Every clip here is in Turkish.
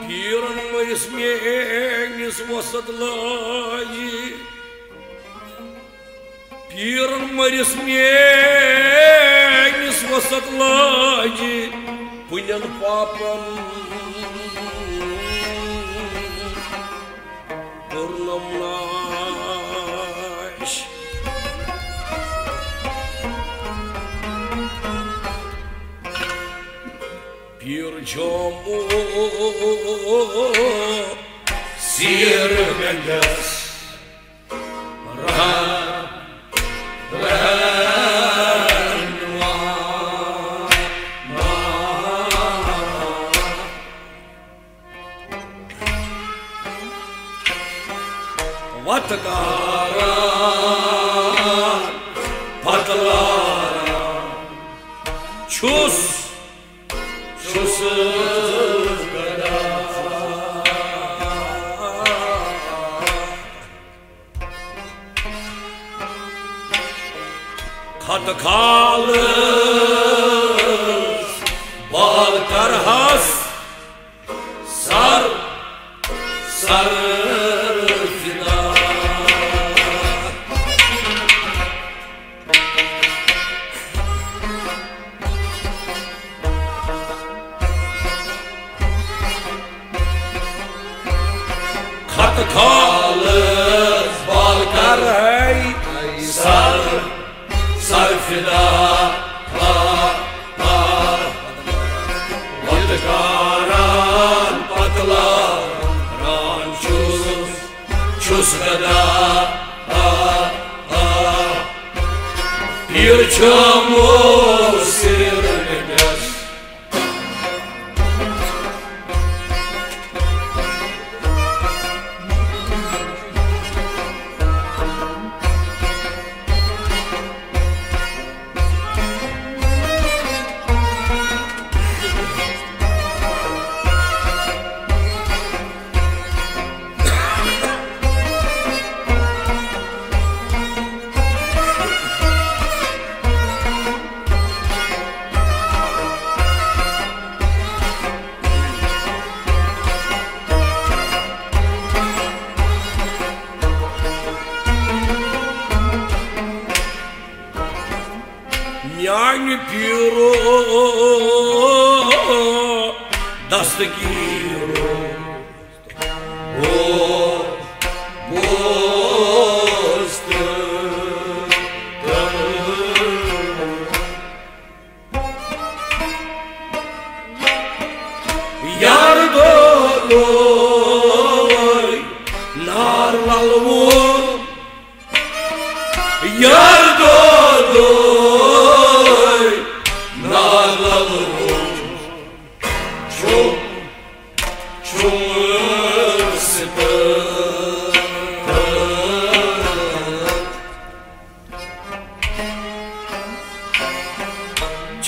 Пиром мы смеялись вас отлаи, Пиром мы смеялись вас отлаи, Пылен папам Bir camu sirmendes Vatkaran patlara Çus Kat Bal karhas Sar Sarı Bir çamur Yani piro Dastaki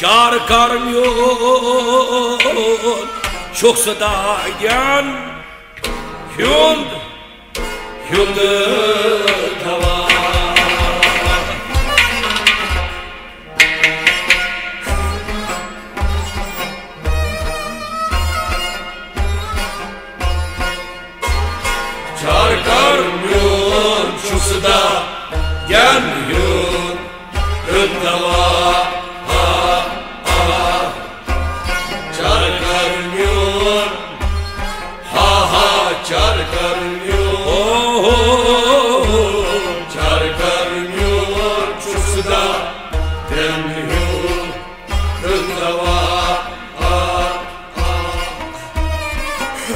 Çar karmıyor. Çok sadayan Hyund Hyund tava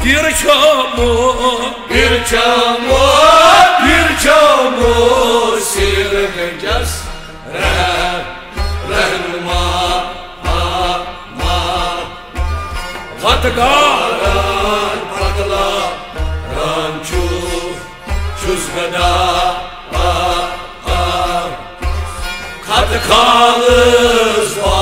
Bir çamur Bir çamur Bir çamur. Sirgecez Reh Rehnuma Vatkaran patla ranchu çuzgada Kat kalız balkaray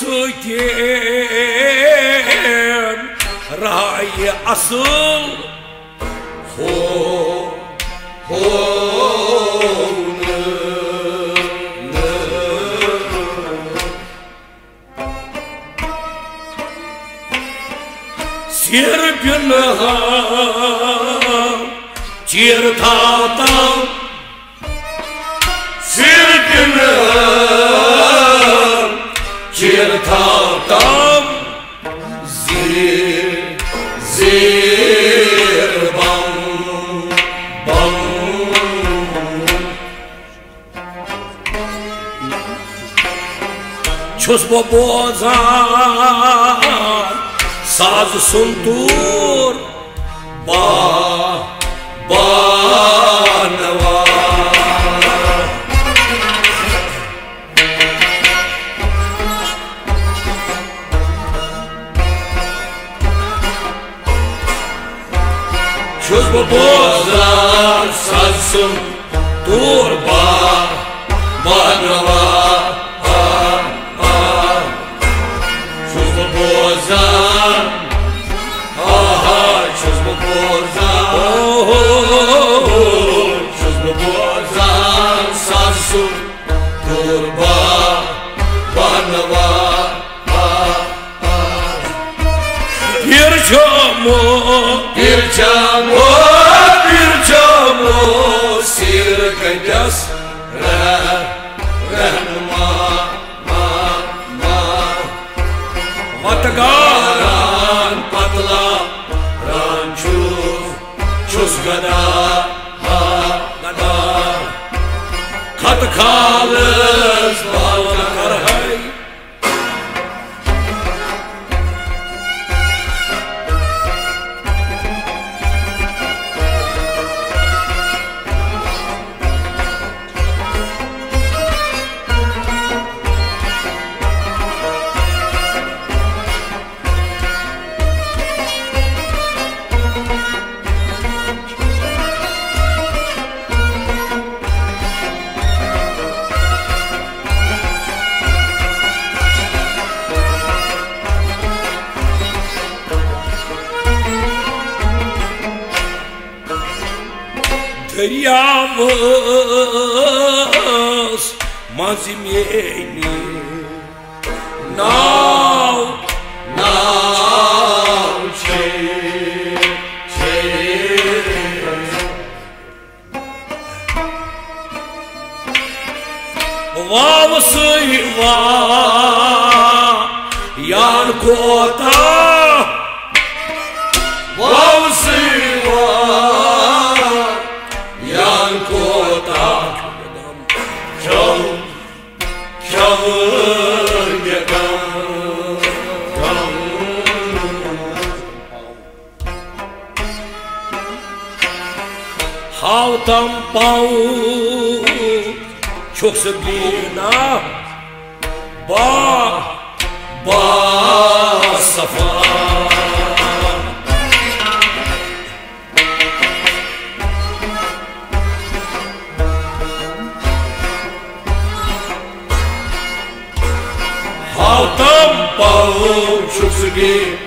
Ayısıken Rayı asıl. Ho Ho Sirpin Çirtatan Sirpin Çirtatan Zir Zir Bam Bam. Çöz bobozan Saz suntur Ba Banava Çöz bobozan Saz suntur Ba Banava Çöz bobozan Aha çöz bobozan Çöz bobozan Sazsun Turba Kat Deryamız mazim yeni yan kota Çal Çavur yakan Havtam pau Çok sıblina Ba Ba safa Havtam pau Çok sıblina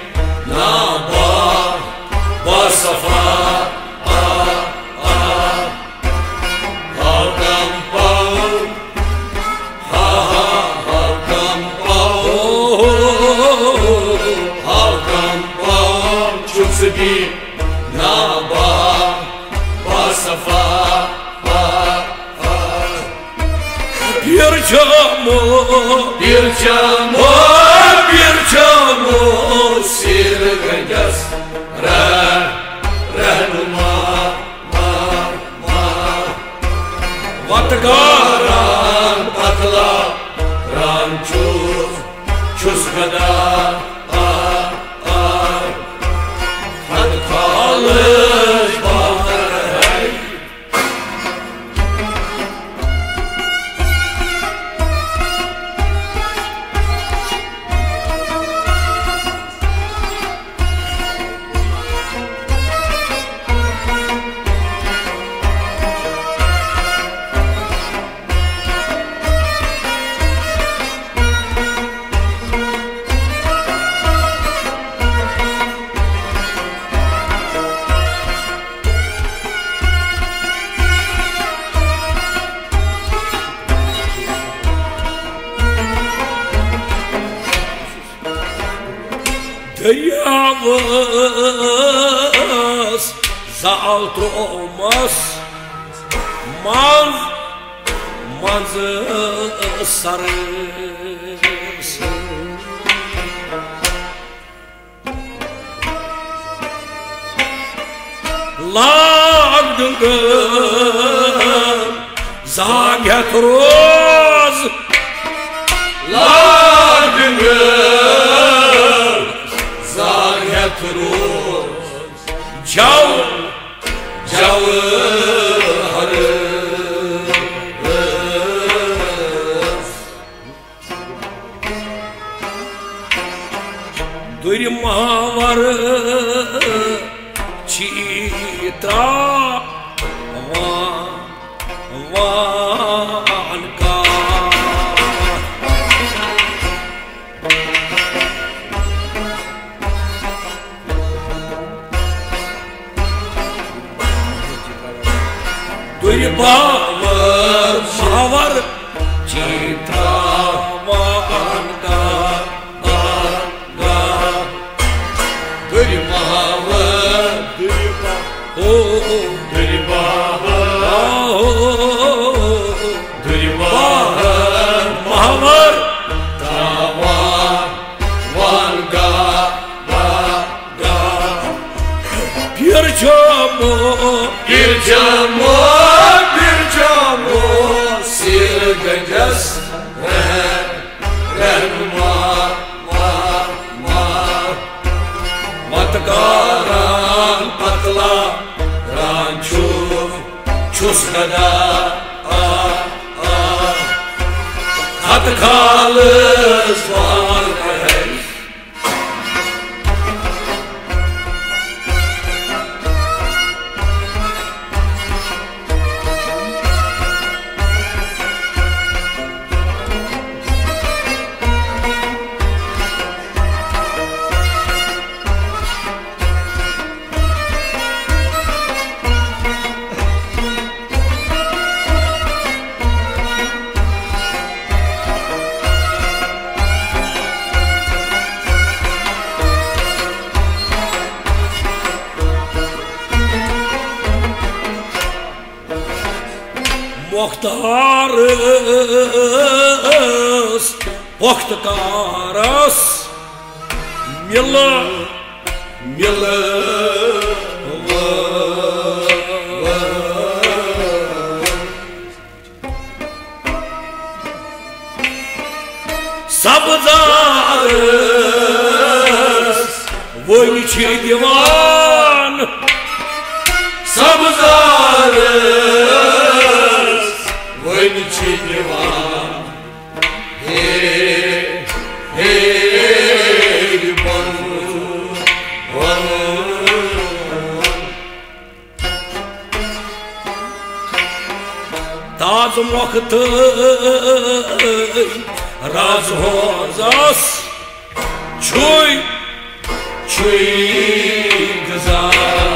Zaltı olmaz Manz Manzı sarırsın Lagdın Zagetroz Lagdın Zagetroz Cav Cavharı mă vară, ci. Gırmavı Oh, Gırmavı Çuskada Ah Ah. Kat kalız var Muhtarız Muhtarız Milla Milla. Sabzarız. Voyniçi divan. Sabzarız Voyniçi divan Hey Hey Banu Banu Taz vakti raz hozas Çuy Çuy güzel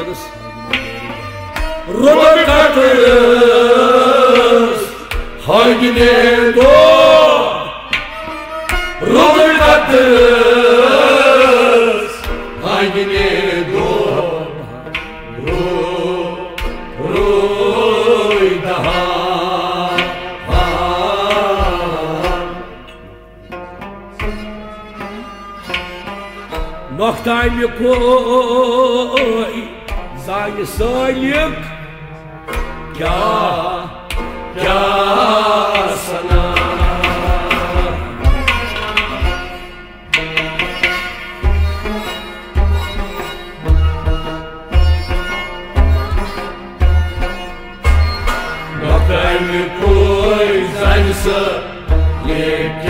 Kırız. Robert Kırız. Haydi ne do? Robert Kırız. Haydi ne do? Noch time you call Salih Salih Ya Ya sana Nothing you could, thanks, yeah.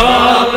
call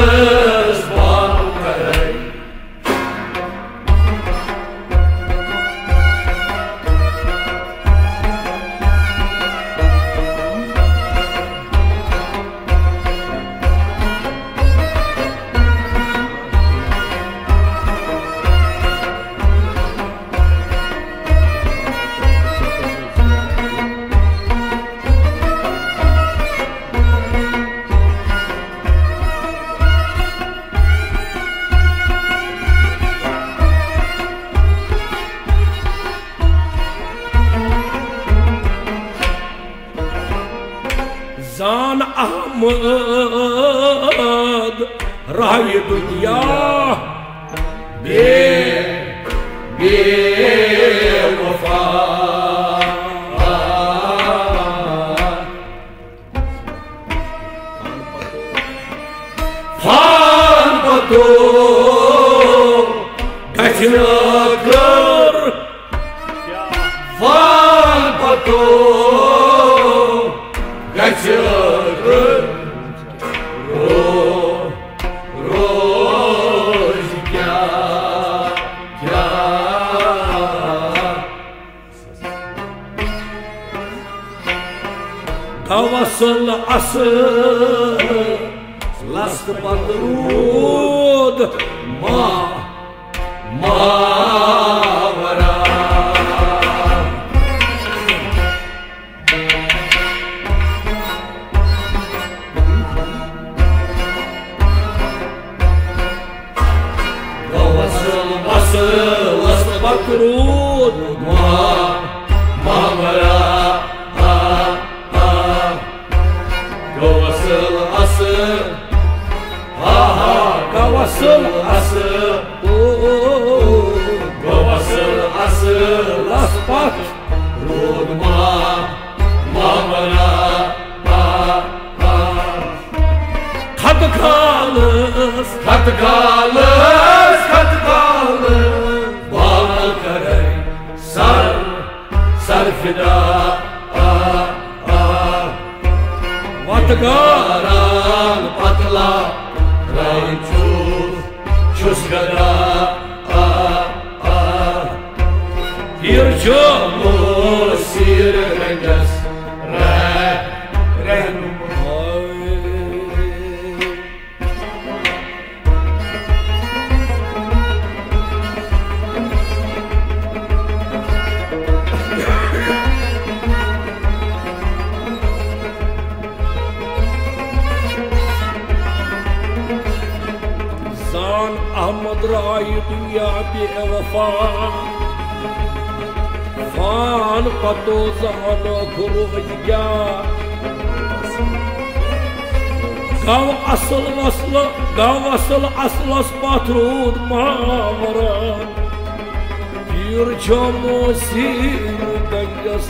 क्रोध ममरा Kavasıl asıl Aha kavasıl asıl Kavasıl asıl Aspat Rudma Mamara Katkalız Katkalız go! Fan pato zamanı kuru ya Gav asıl aslı, gav asıl asıl as patrun mavaran Bir camı sir denges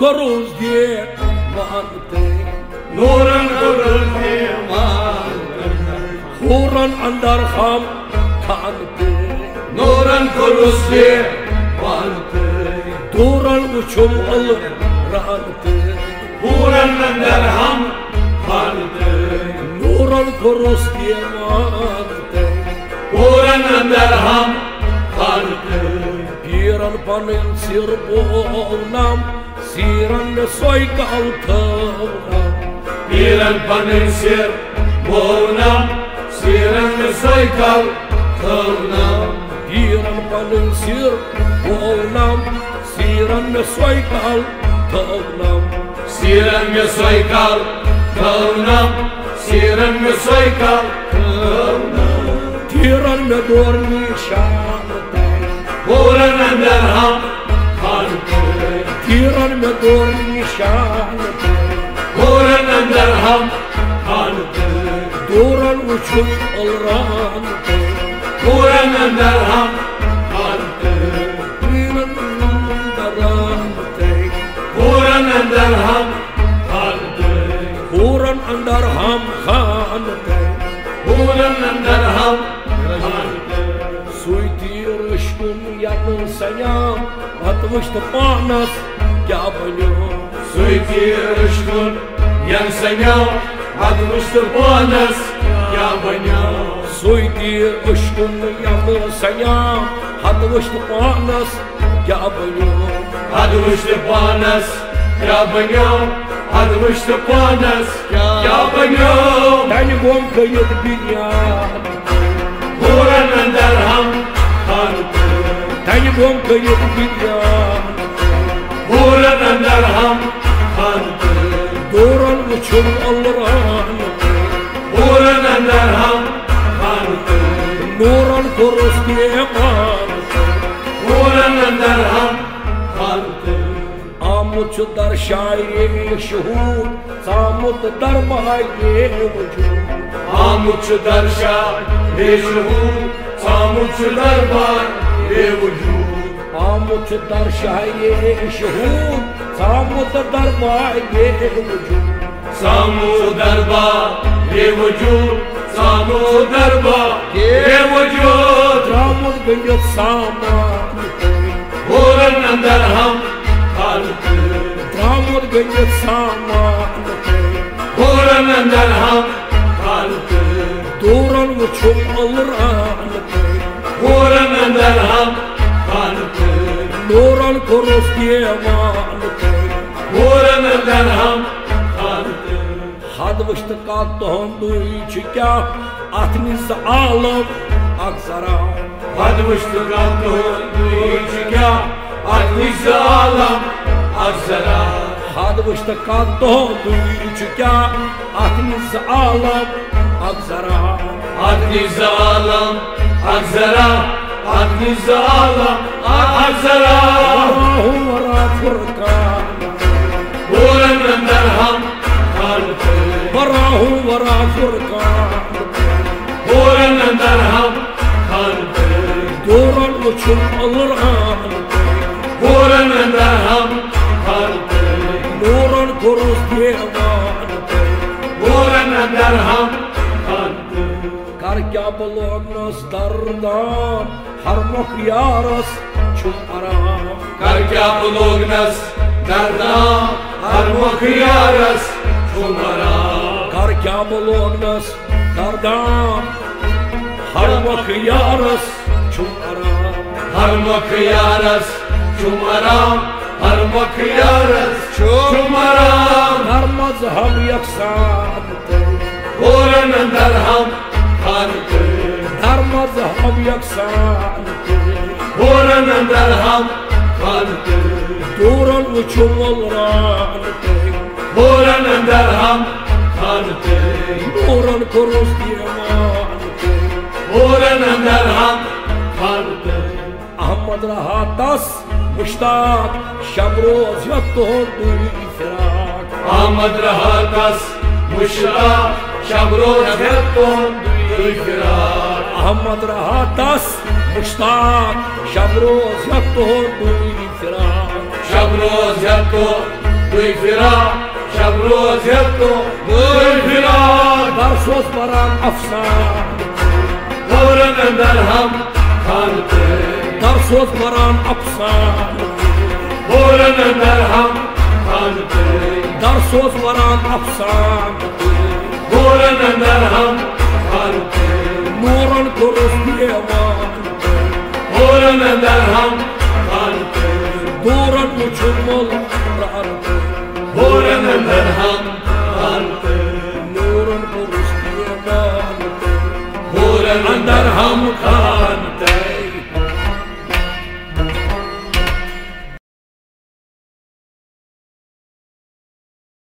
rahman Nuran koruz diye mante Nuran kurul diman Huran andar ham kante Nuran kurus diman Duran uçum alır rante Huran derham Handı Nuran koruz diye mante Huran derham Handı Piran panen sir bonam Siran soy kaltavnam Bilen panen sir Bonam Siren soykal Kılnam Piran panen sir bonam Siran soy kaltavnam Siren soykal Kılnam Siren soykal Kılnam Tiran me dormi şante Huran derham Handı دور نشانتır Uğrunun derham kanıdır Duran uçup olranıdır Uğrunun derham kanıdır Uğrunun derhanıdır Uğrunun derham kanıdır Uğrunun derham kanıdır Uğrunun derham kanıdır Suyti rışkın yanın seyam Atmıştı panas gavaniu Sveiki ir iš kur jiems seniau atmušti ponas gavaniu Sveiki ir iš kur jiems seniau atmušti ponas gavaniu Atmušti ponas gavaniu Atmušti ponas gavaniu Ten gomka jėt binia Huranan darham Tanibom kayıp dünya Huran derham Handı Duran uçum alran Huran derham Handı Nuran korus diyeman Huran derham Handı Amut dar şairi şuhud Samut dar bayi vücud. Amut dar şairi şuhud Samut dar bayi vücud Samu darba Bevücud Samu darba Bevücud Ramut gönlü saman Huran derham gönlü saman Huran derham Handı Duran uçum alır anı Huran derham Handı Nuran korus diyeman Huran derham Hadvıştı kalktı hondu içika Atniz alım aksara Padmıştı kalktı içika Atlısı alam Aksara Hadvıştı kalktı hondu içika Atniz alım aksara Atlısı alam Aksara Atlısı alam Aksara Allahu vara furkan Huran derham Handı Varahu vara furkan Huran derham Handı Duran uçum alır anı Huran derham Handı Nuran korus diyeman Huran derham Handı Karga balognos dardan Harmok yaras çum aram Karka bulugnas Darda Harmok yaras Kumara Karga balognos dardan Harmok yaras çum aram Harmok yaras Kumara Harmok yaras Kumara Narmaz ham yaksan Huran derham Handı Narmaz Buranın derham kanıtı Duran uçum olranıtın Buranın derham kanıtı Nuran kuruz diyamanıtın Buranın derham kanıtı Ahmad rahatas müştak Şamroz yattun duy firak Ahmet rahatas Muşra Şabroz Hepton Duyfirar Ahmad rahatas müştak مشتاق شبروز يطهر دوي فراق شبروز يطهر دوي فراق شبروز يطهر دوي فراق برشوز برام أفسان غورن أندرهم خالتي برشوز برام أفسان غورن أندرهم خالتي برشوز برام أفسان غورن أندرهم خالتي نور الكرس ديوان Buranın derham kanıtı Duran uçum olranıtın Buranın derham